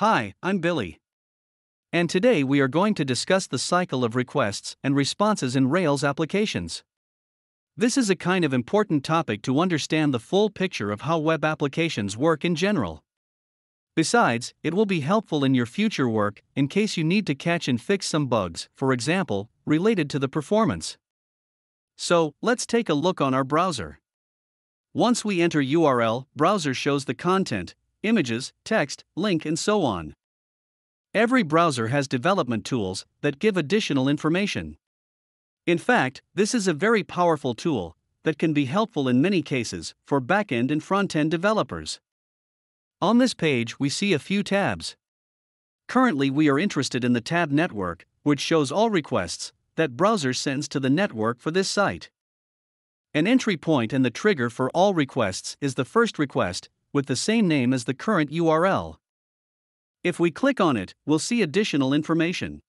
Hi, I'm Billy. And today we are going to discuss the cycle of requests and responses in Rails applications. This is a kind of important topic to understand the full picture of how web applications work in general. Besides, it will be helpful in your future work in case you need to catch and fix some bugs, for example, related to the performance. So, let's take a look on our browser. Once we enter URL, browser shows the content, images, text, link, and so on. Every browser has development tools that give additional information. In fact, this is a very powerful tool that can be helpful in many cases for backend and front-end developers. On this page, we see a few tabs. Currently, we are interested in the tab Network, which shows all requests that browser sends to the network for this site. An entry point and the trigger for all requests is the first request, with the same name as the current URL. If we click on it, we'll see additional information.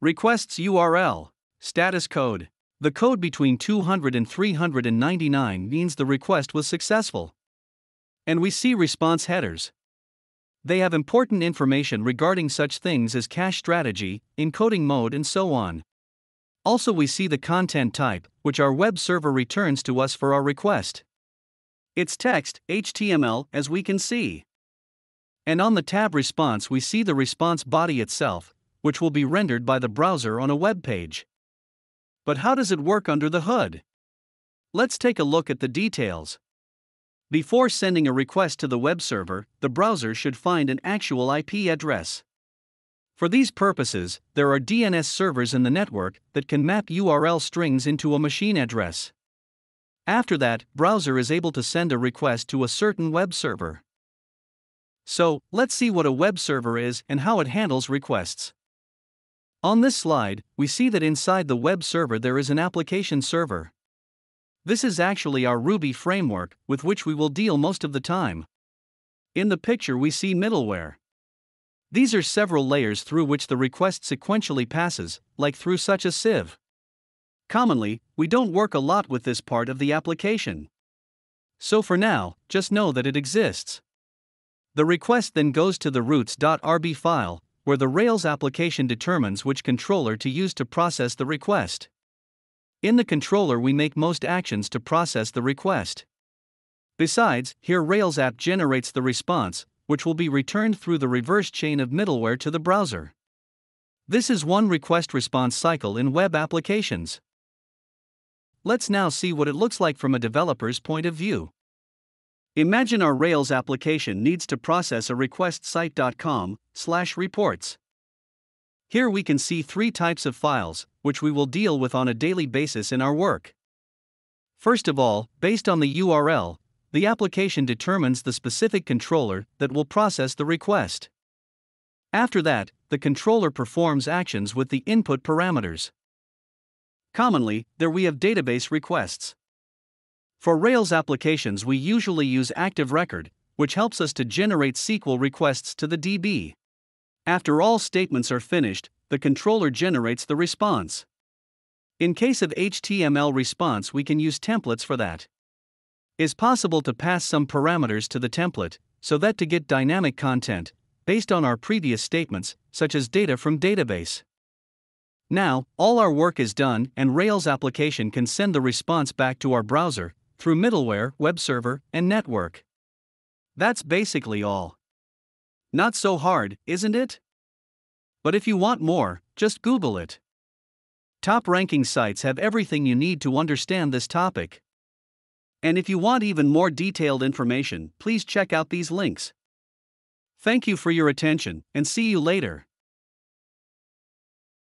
Requests URL, status code. The code between 200 and 399 means the request was successful. And we see response headers. They have important information regarding such things as cache strategy, encoding mode, and so on. Also, we see the content type, which our web server returns to us for our request. It's text, HTML, as we can see. And on the tab response, we see the response body itself, which will be rendered by the browser on a web page. But how does it work under the hood? Let's take a look at the details. Before sending a request to the web server, the browser should find an actual IP address. For these purposes, there are DNS servers in the network that can map URL strings into a machine address. After that, browser is able to send a request to a certain web server. So, let's see what a web server is and how it handles requests. On this slide, we see that inside the web server there is an application server. This is actually our Ruby framework with which we will deal most of the time. In the picture, we see middleware. These are several layers through which the request sequentially passes, like through such a sieve. Commonly, we don't work a lot with this part of the application. So for now, just know that it exists. The request then goes to the routes.rb file, where the Rails application determines which controller to use to process the request. In the controller, we make most actions to process the request. Besides, here Rails app generates the response, which will be returned through the reverse chain of middleware to the browser. This is one request response cycle in web applications. Let's now see what it looks like from a developer's point of view. Imagine our Rails application needs to process a request site.com slash reports. Here we can see three types of files, which we will deal with on a daily basis in our work. First of all, based on the URL, the application determines the specific controller that will process the request. After that, the controller performs actions with the input parameters. Commonly, there we have database requests. For Rails applications, we usually use Active Record, which helps us to generate SQL requests to the DB. After all statements are finished, the controller generates the response. In case of HTML response, we can use templates for that. It's possible to pass some parameters to the template, so that to get dynamic content, based on our previous statements, such as data from database. Now, all our work is done, and Rails application can send the response back to our browser through middleware, web server, and network. That's basically all. Not so hard, isn't it? But if you want more, just Google it. Top ranking sites have everything you need to understand this topic. And if you want even more detailed information, please check out these links. Thank you for your attention and see you later.